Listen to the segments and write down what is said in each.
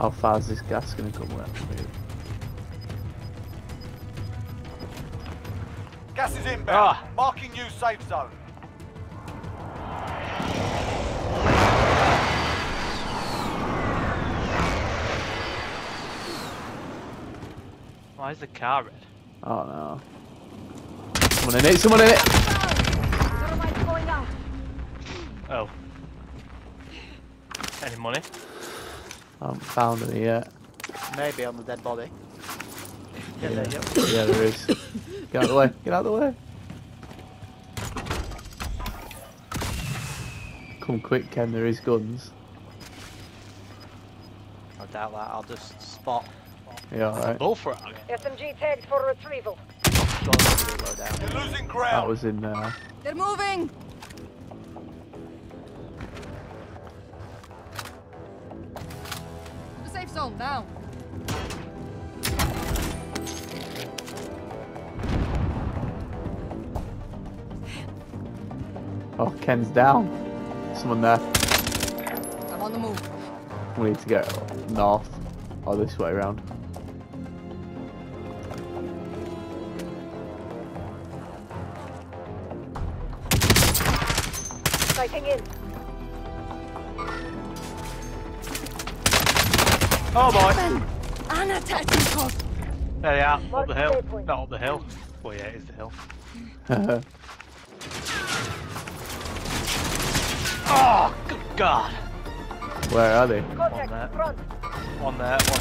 How far is this gas going to come with? Gas is inbound. Ah. Marking new safe zone. Why is the car red? Oh no. Someone in it, someone in it! Thermite going out. Oh. Any money? I haven't found any yet. Maybe on the dead body. Yeah, Yeah, there you go. yeah there is. Get out of the way, get out of the way. Come quick, Ken, there is guns. I doubt that. I'll just spot. Yeah, alright. Bullfrog. SMG tagged for retrieval. Go low down. You're losing That was in there. They're moving. The safe zone now. Oh, Ken's down. Someone there. I'm on the move. We need to get north. Or this way around. Sighting in. Oh boy! An attaching cost. There they are, up the hill. Mark Not up the hill. Well, yeah, it is the hill. Oh, good God! Where are they? Contact there. front. One there, one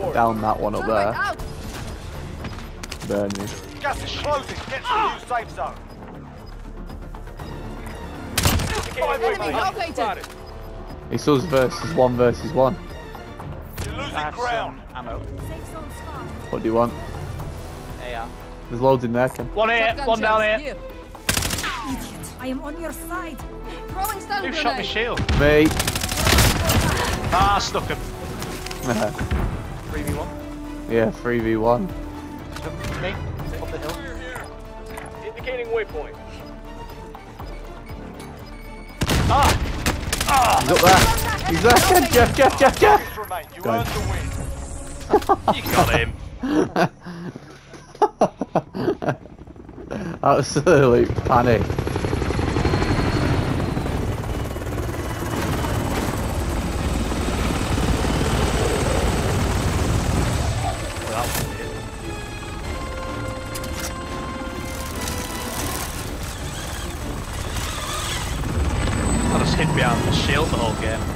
there. Down that one up there. out. Burn me. Gas is closing. Get to the new safe zone. Five Enemy remaining. Located. It's us versus one versus one. You're losing ground. ammo. Safe zone spot. What do you want? AR. There's loads in there, Ken. One here, one down shells here. Idiot. I am on your side. Throwing stun Who shot my shield? Me. Ah, stuck him. 3v1. yeah, 3v1. Me. Up the hill. Indicating waypoint. He's up there. He's there. Ken, Jeff, Jeff, Jeff, Jeff. Six remain. You Go. earned the win. You got him. Absolute panic. Hid behind the shield the whole game.